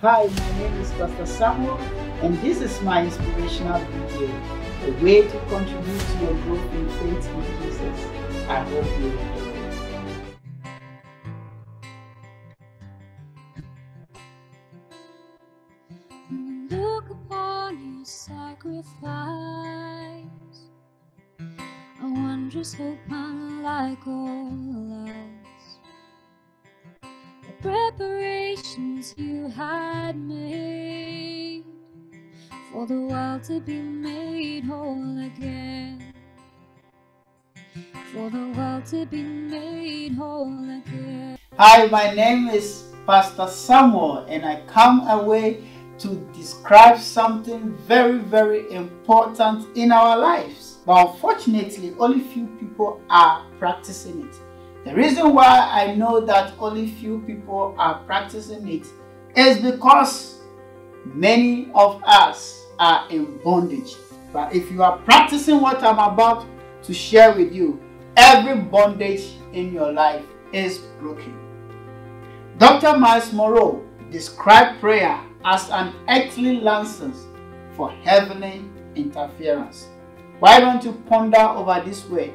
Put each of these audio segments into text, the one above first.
Hi, my name is Pastor Samuel, and this is my inspirational video, a way to contribute to your growth in faith in Jesus. I hope you enjoy it. Look upon your sacrifice, a wondrous hope unlike all else. The preparations you had made for the world to be made whole again. For the world to be made whole again. Hi, my name is Pastor Samuel, and I come away to describe something very, very important in our lives. But unfortunately, only few people are practicing it. The reason why I know that only few people are practicing it is because many of us are in bondage. But if you are practicing what I'm about to share with you, every bondage in your life is broken. Dr. Myles Munroe described prayer as an earthly license for heavenly interference. Why don't you ponder over this word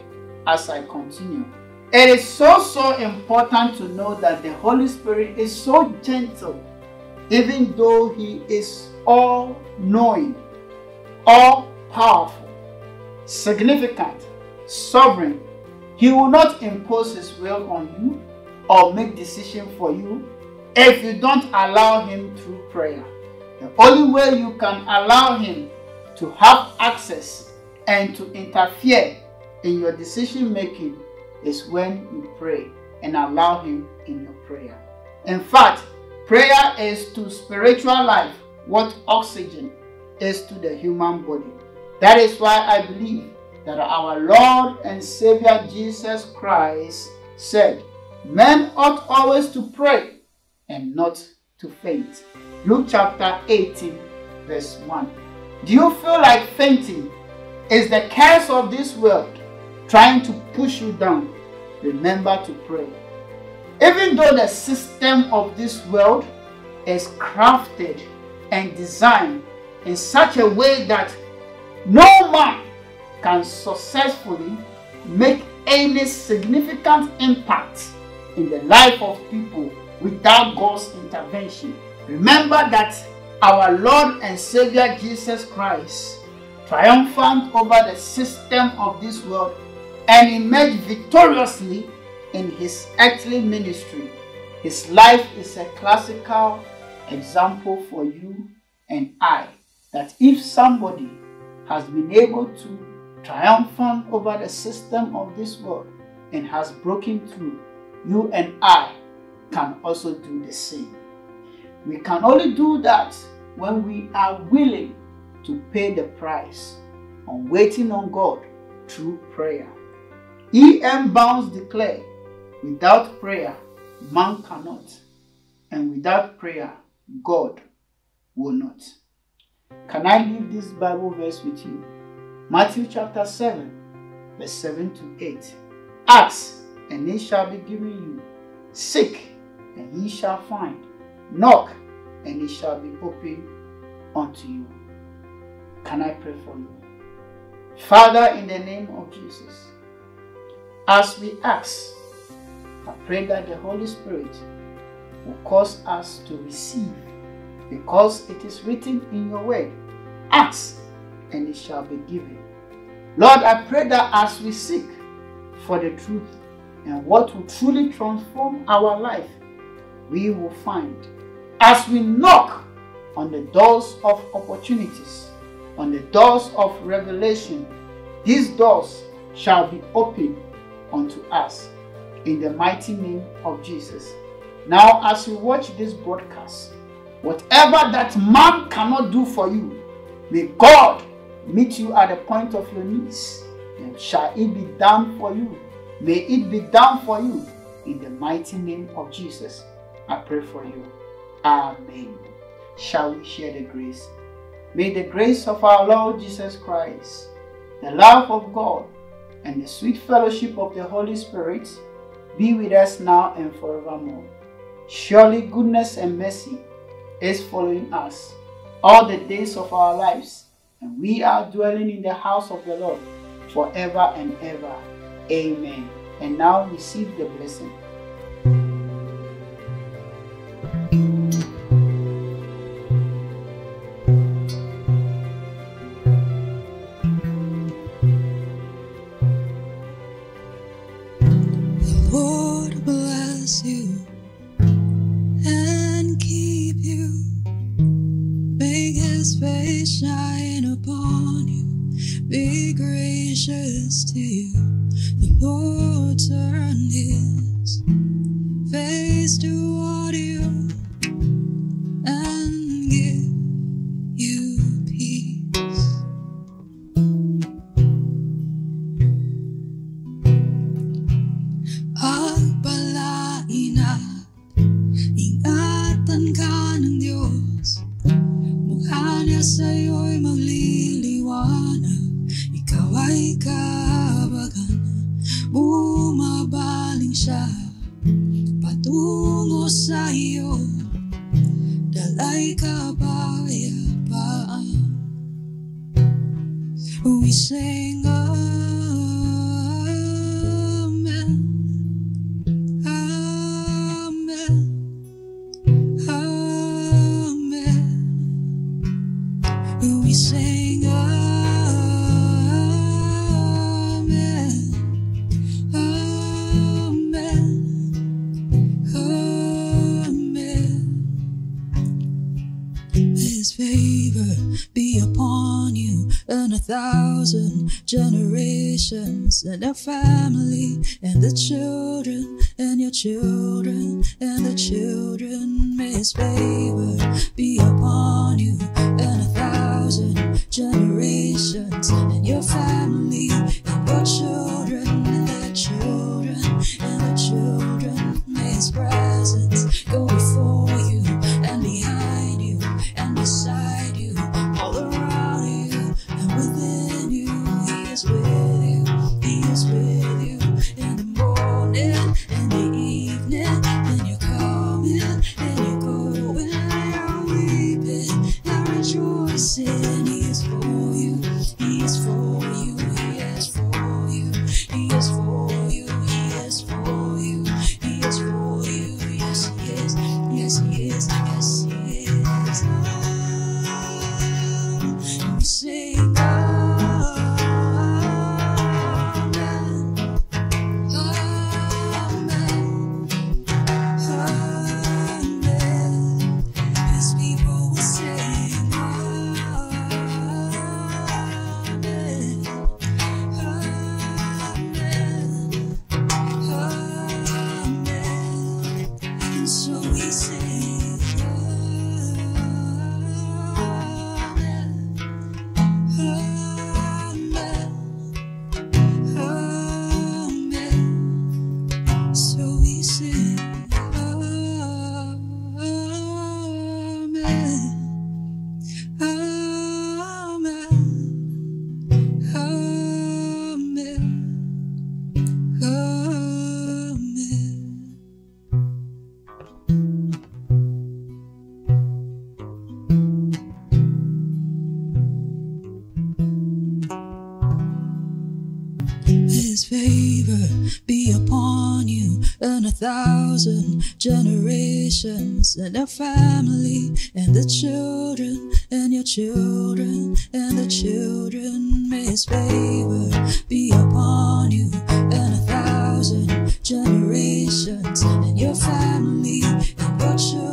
as I continue? It is so, so important to know that the Holy Spirit is so gentle, even though He is all knowing, all powerful, significant, sovereign. He will not impose His will on you or make decision for you if you don't allow him through prayer. The only way you can allow him to have access and to interfere in your decision making is when you pray and allow him in your prayer. In fact, prayer is to spiritual life what oxygen is to the human body. That is why I believe that our Lord and Savior Jesus Christ said, Men ought always to pray and not to faint. Luke chapter 18, verse 1. Do you feel like fainting? Is the curse of this world trying to push you down? Remember to pray. Even though the system of this world is crafted and designed in such a way that no man can successfully make any significant impact in the life of people without God's intervention. Remember that our Lord and Savior Jesus Christ triumphant over the system of this world and emerged victoriously in his earthly ministry. His life is a classical example for you and I that if somebody has been able to triumphant over the system of this world and has broken through, you and I can also do the same. We can only do that when we are willing to pay the price on waiting on God through prayer. E.M. Bounds declared, without prayer, man cannot, and without prayer, God will not. Can I leave this Bible verse with you? Matthew chapter 7, verse 7 to 8. Ask, and it shall be given you. Seek, and ye shall find. Knock, and it shall be opened unto you. Can I pray for you? Father, in the name of Jesus, as we ask, I pray that the Holy Spirit will cause us to receive because it is written in your word. Ask, and it shall be given. Lord, I pray that as we seek for the truth and what will truly transform our life, we will find. As we knock on the doors of opportunities, on the doors of revelation, these doors shall be opened unto us in the mighty name of Jesus. Now, as you watch this broadcast, whatever that man cannot do for you, may God meet you at the point of your knees. And shall it be done for you? May it be done for you in the mighty name of Jesus. I pray for you. Amen. Shall we share the grace? May the grace of our Lord Jesus Christ, the love of God, and the sweet fellowship of the Holy Spirit be with us now and forevermore. Surely goodness and mercy is following us all the days of our lives, and we are dwelling in the house of the Lord forever and ever. Amen. And now receive the blessing. Face shine upon you. Be gracious to you. The Lord turn his siya Patungo sa iyo. Dalay kapayapaan We be upon you and a thousand generations and your family and the children and your children and the children. May His favor be upon you and a thousand generations and your family rejoicing. thousand generations and our family and the children and your children and the children. May his favor be upon you and a thousand generations and your family and your children.